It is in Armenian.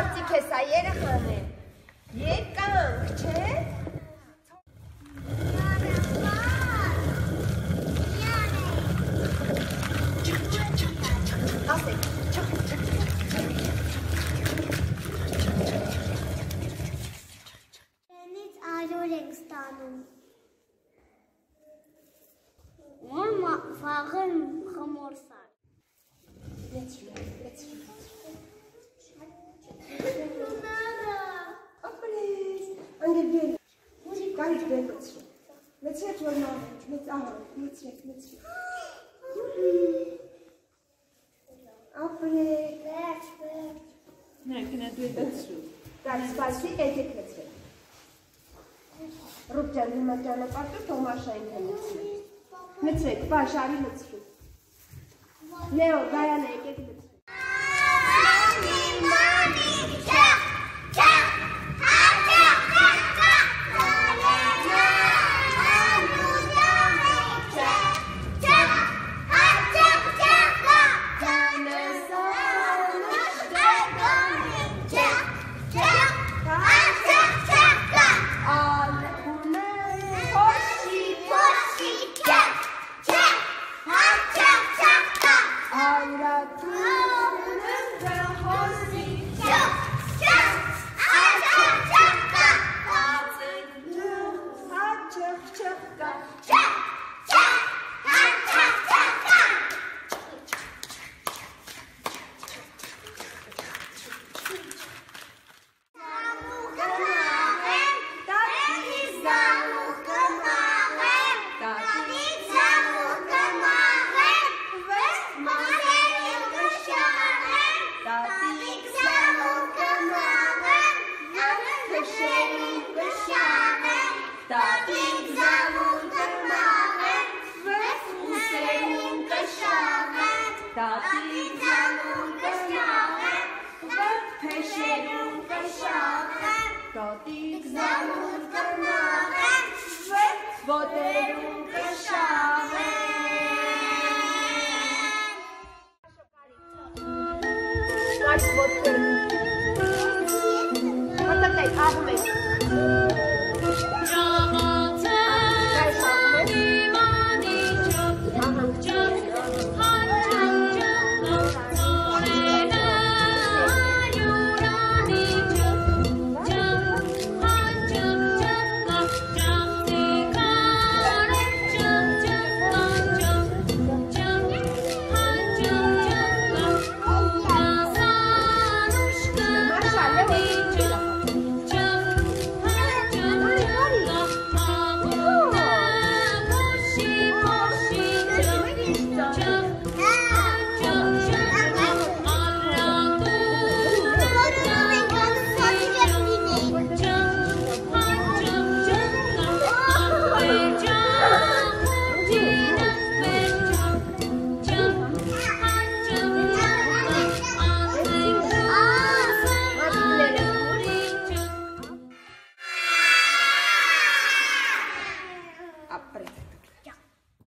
գործիք է սա երեխաներ։ Եկանք, չէ՞։ Ուրմա վաղը խմորսար։ Լեցիլը։ որ մավեջ, մեծ ահար, լեցրեք, լեցրեք։ Ապրեք, Վերջ, վերջ։ Նա գնա դու դասու։ դար սպասի եկեք լեցրեք։ Ռուբ ջան, հիմա ճանապարհը Թոմաշային կլեցրեք։ Լեցրեք, բաշարի լեցրու։ Լեո, Գայանա, եկեք Chip got Jack! Կատիկ զանուր կնաղեմ, շվետ ոտերում կշաղեմ։ Շարկ ոտքերում։ Հատատեք, աղում եք։